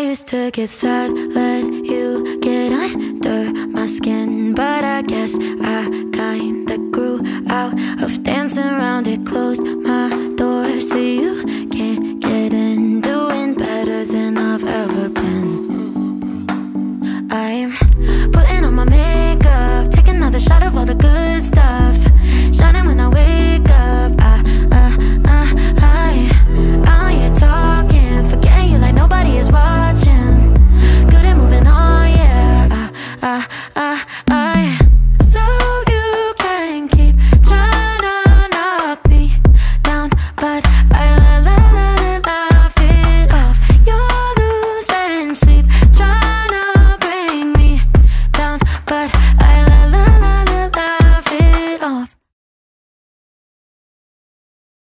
I used to get sad, let you get under my skin. But I guess I kinda grew out of dancing around it. Closed my door so you can't get in. Doing better than I've ever been. I'm putting